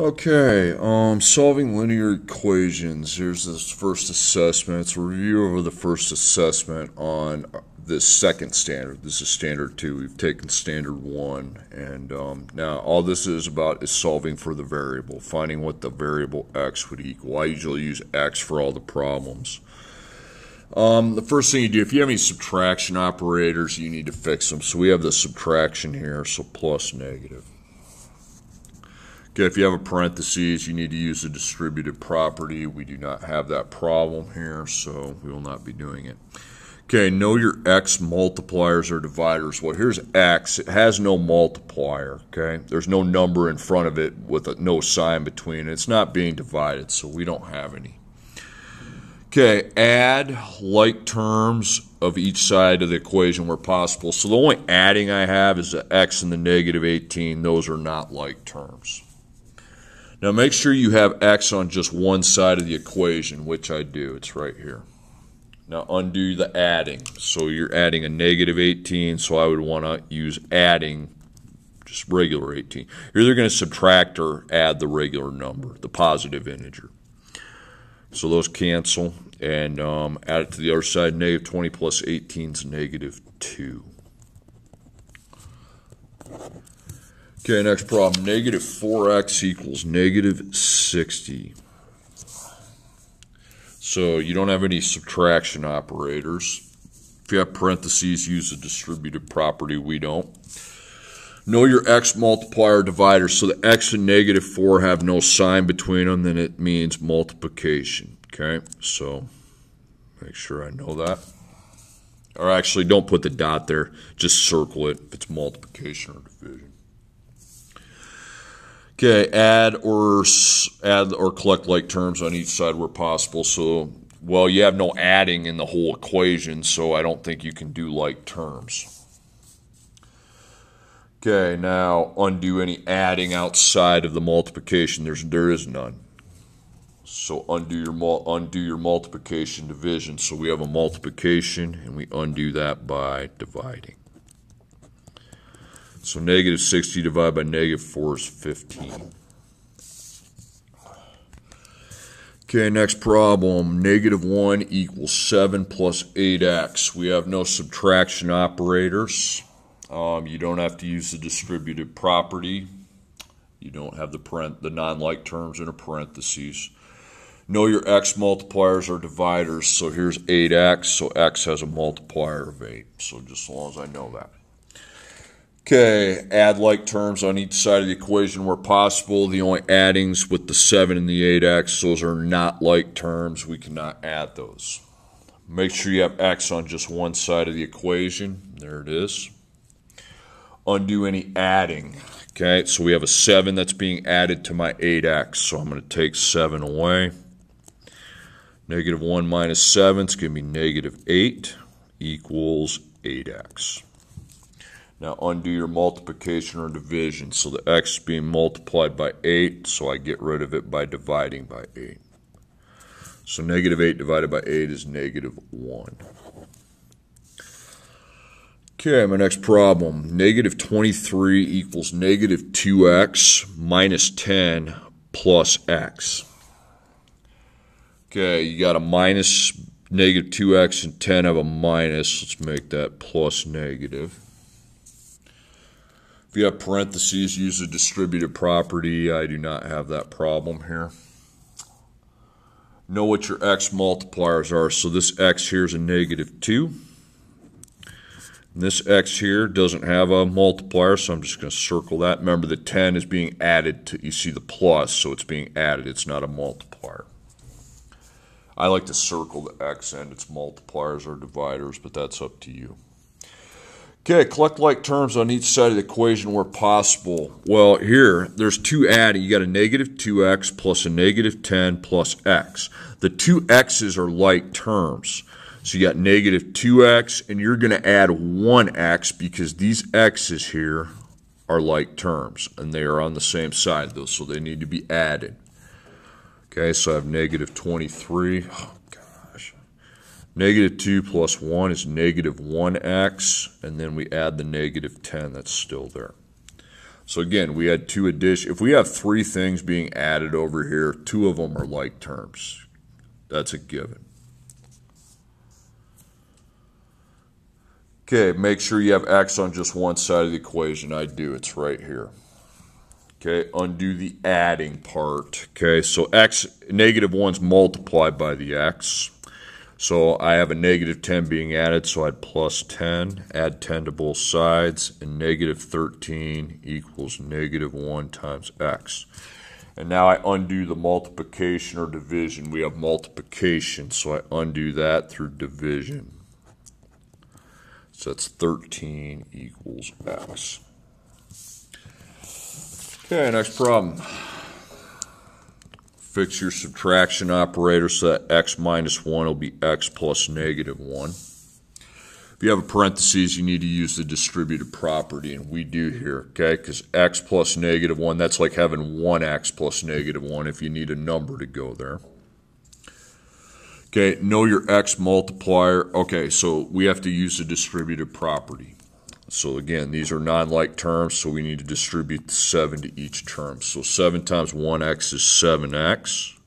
Okay, um, solving linear equations. Here's this first assessment. It's a review of the first assessment on this second standard. This is standard two. We've taken standard one, and um, now all this is about is solving for the variable, finding what the variable x would equal. I usually use x for all the problems. Um, the first thing you do, if you have any subtraction operators, you need to fix them. So we have the subtraction here, so plus negative. Okay, if you have a parentheses, you need to use the distributive property. We do not have that problem here, so we will not be doing it. Okay, know your x multipliers or dividers. Well, here's x. It has no multiplier, okay? There's no number in front of it with a, no sign between it. It's not being divided, so we don't have any. Okay, add like terms of each side of the equation where possible. So the only adding I have is the x and the negative 18. Those are not like terms. Now make sure you have x on just one side of the equation, which I do. It's right here. Now undo the adding. So you're adding a negative 18, so I would want to use adding just regular 18. You're either going to subtract or add the regular number, the positive integer. So those cancel, and um, add it to the other side. Negative 20 plus 18 is negative 2. Okay, next problem. Negative 4x equals negative 60. So you don't have any subtraction operators. If you have parentheses, use the distributive property. We don't. Know your x multiplier divider. So the x and negative 4 have no sign between them, then it means multiplication. Okay, so make sure I know that. Or actually, don't put the dot there. Just circle it if it's multiplication or division. Okay, add or add or collect like terms on each side where possible. So, well, you have no adding in the whole equation, so I don't think you can do like terms. Okay, now undo any adding outside of the multiplication. There's there is none. So undo your undo your multiplication division. So we have a multiplication, and we undo that by dividing. So negative 60 divided by negative 4 is 15. Okay, next problem. Negative 1 equals 7 plus 8x. We have no subtraction operators. Um, you don't have to use the distributive property. You don't have the the non-like terms in a parentheses. Know your x multipliers are dividers. So here's 8x, so x has a multiplier of 8. So just as long as I know that. Okay, add like terms on each side of the equation where possible. The only addings with the 7 and the 8x, those are not like terms. We cannot add those. Make sure you have x on just one side of the equation. There it is. Undo any adding. Okay, so we have a 7 that's being added to my 8x. So I'm going to take 7 away. Negative 1 minus 7 is going to be negative 8 equals 8x. Now undo your multiplication or division. So the x is being multiplied by 8, so I get rid of it by dividing by 8. So negative 8 divided by 8 is negative 1. Okay, my next problem. Negative 23 equals negative 2x minus 10 plus x. Okay, you got a minus negative 2x and 10 have a minus. Let's make that plus negative. If you have parentheses, use a distributed property. I do not have that problem here. Know what your x multipliers are. So this x here is a negative 2. And this x here doesn't have a multiplier, so I'm just going to circle that. Remember, the 10 is being added to, you see the plus, so it's being added. It's not a multiplier. I like to circle the x and its multipliers or dividers, but that's up to you. Okay, collect like terms on each side of the equation where possible. Well, here, there's two adding. You got a negative 2x plus a negative 10 plus x. The two x's are like terms. So you got negative 2x, and you're going to add 1x because these x's here are like terms, and they are on the same side, though, so they need to be added. Okay, so I have negative 23. Negative 2 plus 1 is negative 1x, and then we add the negative 10 that's still there. So again, we had two addition. If we have three things being added over here, two of them are like terms. That's a given. Okay, make sure you have x on just one side of the equation. I do. It's right here. Okay, undo the adding part. Okay, so x, negative 1's multiplied by the x. So I have a negative 10 being added, so I'd plus 10, add 10 to both sides, and negative 13 equals negative 1 times x. And now I undo the multiplication or division. We have multiplication, so I undo that through division. So that's 13 equals x. Okay, next problem. Fix your subtraction operator so that x minus 1 will be x plus negative 1. If you have a parentheses, you need to use the distributive property, and we do here, okay? Because x plus negative 1, that's like having 1x plus negative 1 if you need a number to go there. Okay, know your x multiplier. Okay, so we have to use the distributive property. So again, these are non-like terms, so we need to distribute 7 to each term. So 7 times 1x is 7x,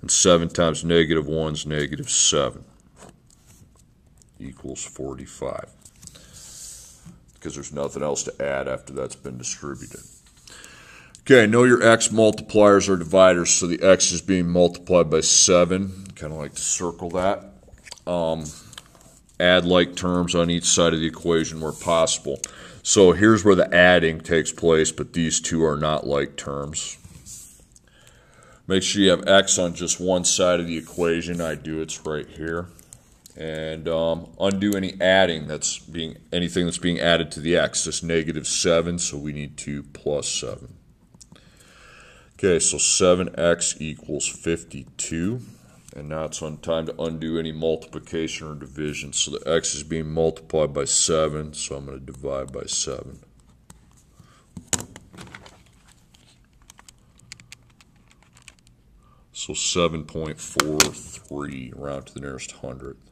and 7 times negative 1 is negative 7, equals 45. Because there's nothing else to add after that's been distributed. Okay, know your x multipliers or dividers, so the x is being multiplied by 7. Kind of like to circle that. Um, add like terms on each side of the equation where possible. So here's where the adding takes place, but these two are not like terms. Make sure you have x on just one side of the equation. I do, it's right here. And um, undo any adding that's being anything that's being added to the x. This negative 7, so we need to plus 7. Okay, so 7x equals 52. And now it's on time to undo any multiplication or division. So the x is being multiplied by 7, so I'm going to divide by 7. So 7.43, round to the nearest hundredth.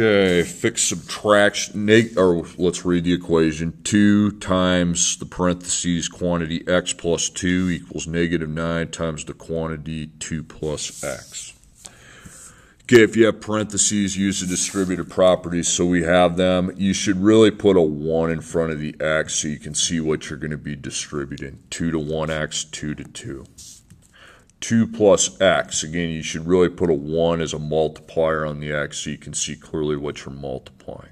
Okay, fix subtraction, or let's read the equation. 2 times the parentheses quantity x plus 2 equals negative 9 times the quantity 2 plus x. Okay, if you have parentheses, use the distributive properties so we have them. You should really put a 1 in front of the x so you can see what you're going to be distributing. 2 to 1x, 2 to 2. 2 plus x. Again, you should really put a 1 as a multiplier on the x so you can see clearly what you're multiplying.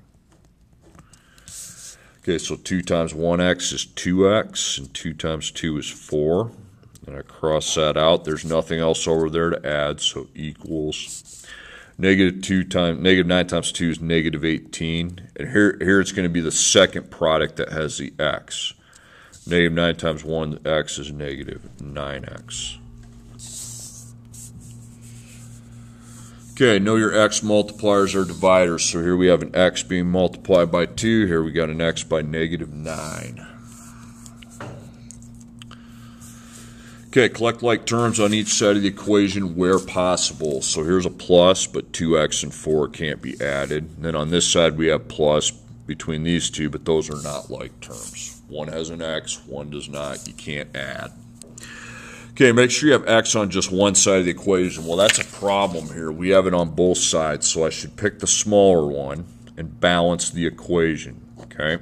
Okay, so 2 times 1x is 2x, and 2 times 2 is 4. And I cross that out. There's nothing else over there to add, so equals negative 2 times negative 9 times 2 is negative 18. And here, here it's going to be the second product that has the x. Negative 9 times 1x is negative 9x. Okay, know your x multipliers or dividers. So here we have an x being multiplied by 2. Here we got an x by negative 9. Okay, collect like terms on each side of the equation where possible. So here's a plus, but 2x and 4 can't be added. And then on this side we have plus between these two, but those are not like terms. One has an x, one does not. You can't add. Okay, make sure you have x on just one side of the equation. Well, that's a problem here. We have it on both sides, so I should pick the smaller one and balance the equation, okay?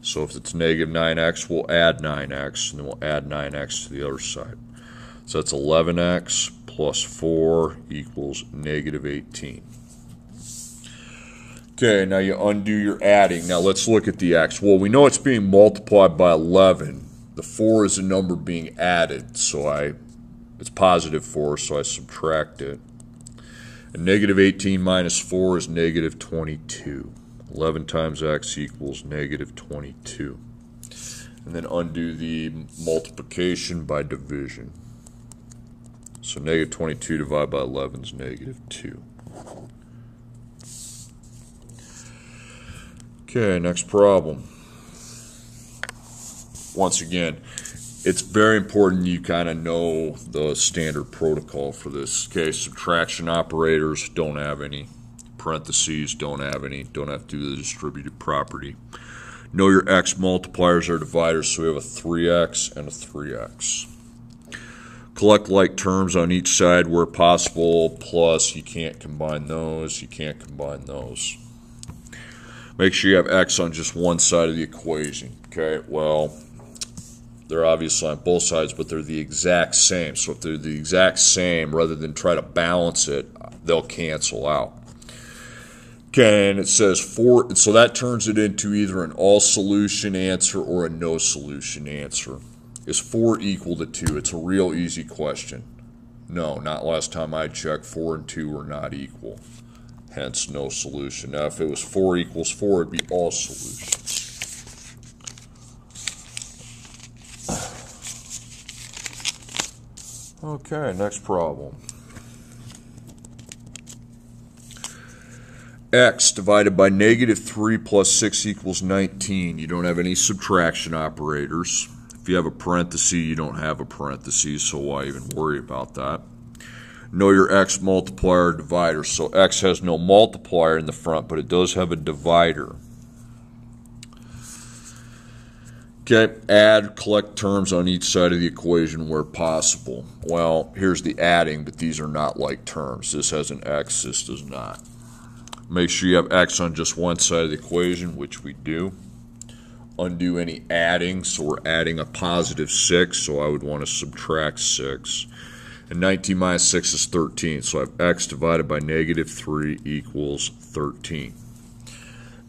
So if it's negative 9x, we'll add 9x, and then we'll add 9x to the other side. So that's 11x plus 4 equals negative 18. Okay, now you undo your adding. Now let's look at the x. Well, we know it's being multiplied by 11 the 4 is a number being added, so I it's positive 4, so I subtract it. And negative 18 minus 4 is negative 22. 11 times x equals negative 22. And then undo the multiplication by division. So negative 22 divided by 11 is negative 2. Okay, next problem once again, it's very important you kind of know the standard protocol for this. Okay, subtraction operators don't have any. Parentheses don't have any. Don't have to do the distributed property. Know your x multipliers or dividers, so we have a 3x and a 3x. Collect like terms on each side where possible, plus you can't combine those, you can't combine those. Make sure you have x on just one side of the equation. Okay, well, they're obviously on both sides, but they're the exact same. So if they're the exact same, rather than try to balance it, they'll cancel out. Okay, and it says four, so that turns it into either an all solution answer or a no solution answer. Is 4 equal to 2? It's a real easy question. No, not last time I checked. 4 and 2 are not equal. Hence, no solution. Now, if it was 4 equals 4, it'd be all solutions. Okay, next problem. x divided by negative 3 plus 6 equals 19. You don't have any subtraction operators. If you have a parenthesis, you don't have a parenthesis, so why even worry about that? Know your x multiplier divider. So x has no multiplier in the front, but it does have a divider. Okay, add, collect terms on each side of the equation where possible. Well, here's the adding, but these are not like terms. This has an x, this does not. Make sure you have x on just one side of the equation, which we do. Undo any adding, so we're adding a positive 6, so I would want to subtract 6. And 19 minus 6 is 13, so I have x divided by negative 3 equals 13.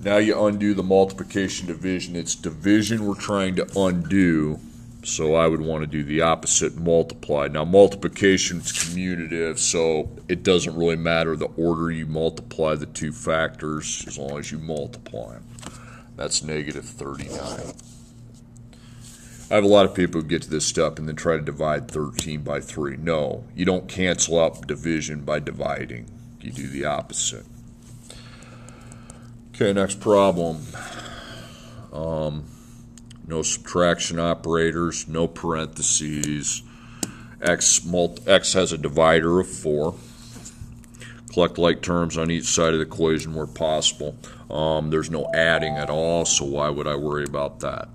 Now you undo the multiplication division. It's division we're trying to undo, so I would want to do the opposite, multiply. Now multiplication is commutative, so it doesn't really matter the order you multiply the two factors as long as you multiply them. That's negative 39. I have a lot of people who get to this step and then try to divide 13 by 3. No, you don't cancel out division by dividing. You do the opposite. Okay, next problem. Um, no subtraction operators, no parentheses. X, multi, X has a divider of 4. Collect like terms on each side of the equation where possible. Um, there's no adding at all, so why would I worry about that?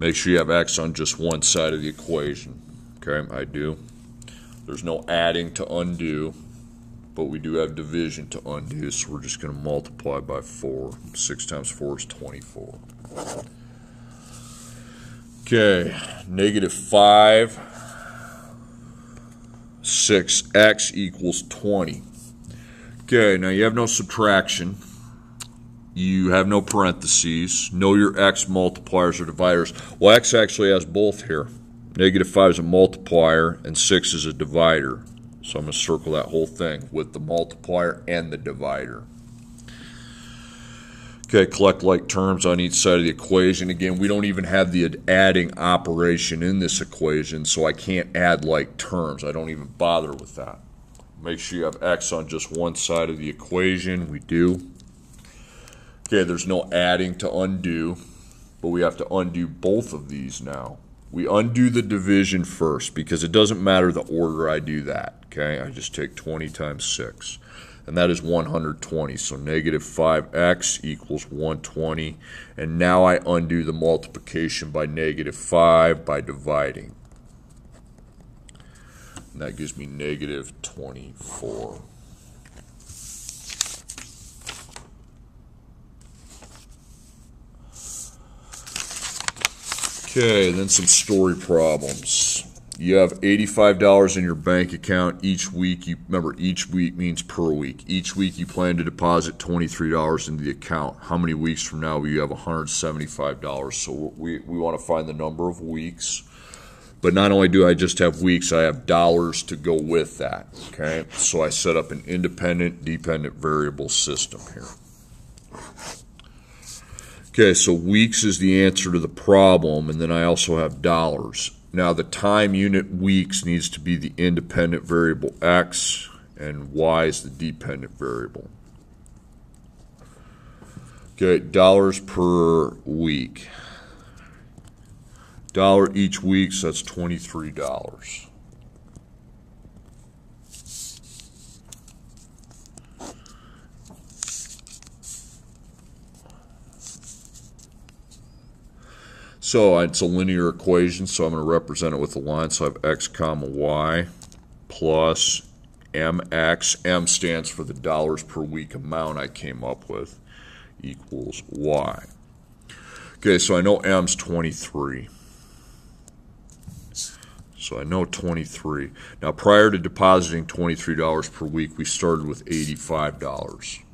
Make sure you have X on just one side of the equation. Okay, I do. There's no adding to undo but we do have division to undo, so we're just going to multiply by 4. 6 times 4 is 24. Okay, negative 5, 6x equals 20. Okay, now you have no subtraction. You have no parentheses. Know your x multipliers or dividers. Well, x actually has both here. Negative 5 is a multiplier, and 6 is a divider. So I'm going to circle that whole thing with the multiplier and the divider. Okay, collect like terms on each side of the equation. Again, we don't even have the adding operation in this equation, so I can't add like terms. I don't even bother with that. Make sure you have x on just one side of the equation. We do. Okay, there's no adding to undo, but we have to undo both of these now. We undo the division first because it doesn't matter the order I do that. Okay, I just take 20 times 6. And that is 120. So negative 5x equals 120. And now I undo the multiplication by negative 5 by dividing. And that gives me negative 24. Okay, then some story problems you have $85 in your bank account each week. You remember each week means per week. Each week you plan to deposit $23 into the account. How many weeks from now will you have $175? So we, we want to find the number of weeks. But not only do I just have weeks, I have dollars to go with that. Okay, so I set up an independent dependent variable system here. Okay, so weeks is the answer to the problem, and then I also have dollars. Now, the time unit weeks needs to be the independent variable x, and y is the dependent variable. Okay, dollars per week. Dollar each week, so that's $23. So it's a linear equation, so I'm going to represent it with a line. So I have x comma y plus mx. M stands for the dollars per week amount I came up with equals y. Okay, so I know m's 23. So I know 23. Now prior to depositing $23 per week, we started with $85.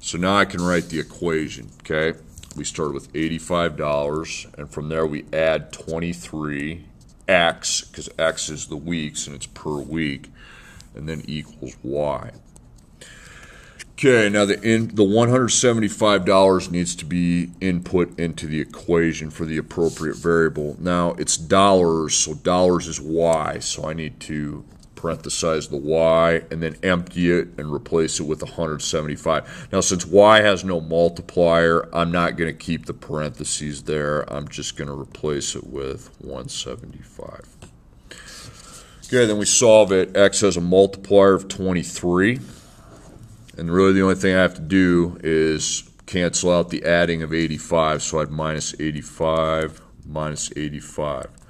So now I can write the equation, okay? We start with $85 and from there we add 23 x because x is the weeks and it's per week and then equals y. Okay now the in the $175 needs to be input into the equation for the appropriate variable. Now it's dollars so dollars is y so I need to parenthesize the y, and then empty it and replace it with 175. Now, since y has no multiplier, I'm not going to keep the parentheses there. I'm just going to replace it with 175. Okay, then we solve it. x has a multiplier of 23. And really the only thing I have to do is cancel out the adding of 85. So I'd minus 85 minus 85.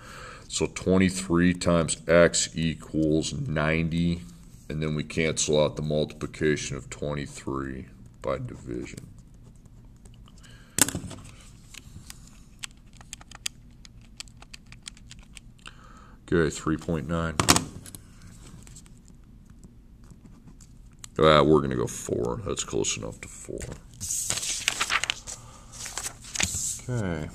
So 23 times x equals 90, and then we cancel out the multiplication of 23 by division. Okay, 3.9. Uh, we're going to go 4. That's close enough to 4. Okay.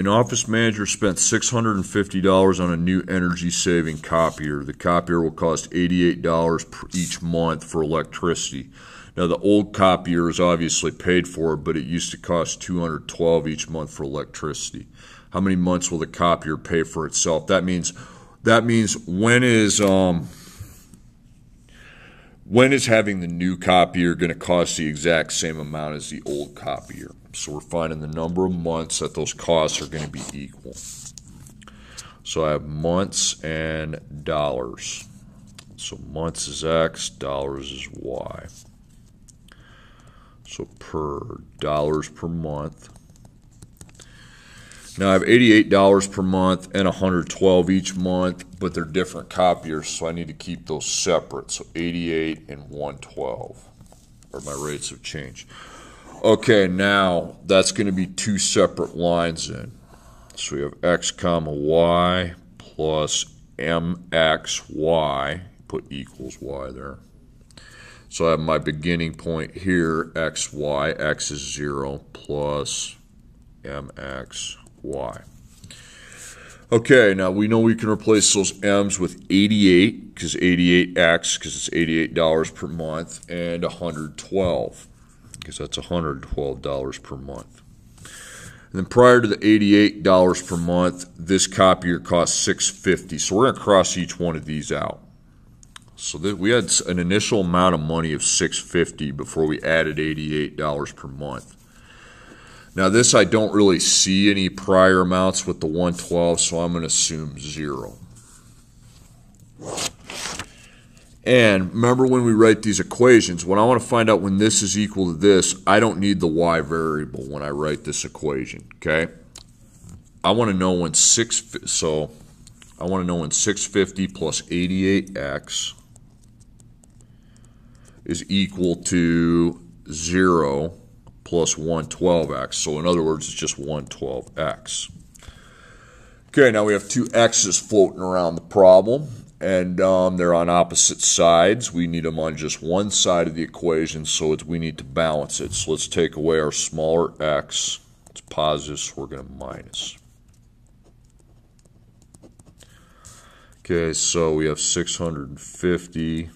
An office manager spent $650 on a new energy saving copier. The copier will cost $88 each month for electricity. Now the old copier is obviously paid for, but it used to cost $212 each month for electricity. How many months will the copier pay for itself? That means that means when is um when is having the new copier going to cost the exact same amount as the old copier? So we're finding the number of months that those costs are going to be equal. So I have months and dollars. So months is X, dollars is Y. So per dollars per month. Now I have $88 per month and 112 each month, but they're different copiers, so I need to keep those separate. So 88 and 112, or my rates have changed. Okay, now that's going to be two separate lines in. So we have x comma y plus mxy, put equals y there. So I have my beginning point here, xy, x is 0, plus mxy. Okay, now we know we can replace those m's with 88, because 88x, because it's $88 per month, and 112 because that's $112 per month. And then prior to the $88 per month, this copier cost 650. So we're going to cross each one of these out. So that we had an initial amount of money of 650 before we added $88 per month. Now this I don't really see any prior amounts with the 112, so I'm going to assume zero. And remember when we write these equations, when I want to find out when this is equal to this, I don't need the y variable when I write this equation, okay? I want to know when 6, so I want to know when 650 plus 88x is equal to 0 plus 112x. So in other words, it's just 112x. Okay, now we have two x's floating around the problem and um, they're on opposite sides. We need them on just one side of the equation, so we need to balance it. So let's take away our smaller x. It's positive, so we're going to minus. Okay, so we have 650.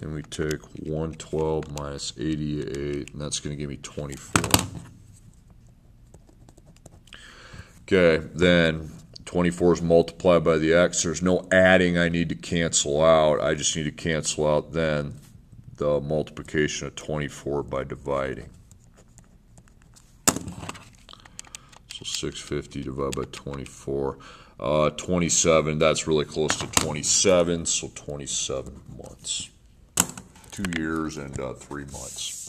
And we take 112 minus 88, and that's going to give me 24. Okay, then 24 is multiplied by the x. There's no adding I need to cancel out. I just need to cancel out then the multiplication of 24 by dividing. So 650 divided by 24. Uh, 27, that's really close to 27, so 27 months. Two years and uh, three months.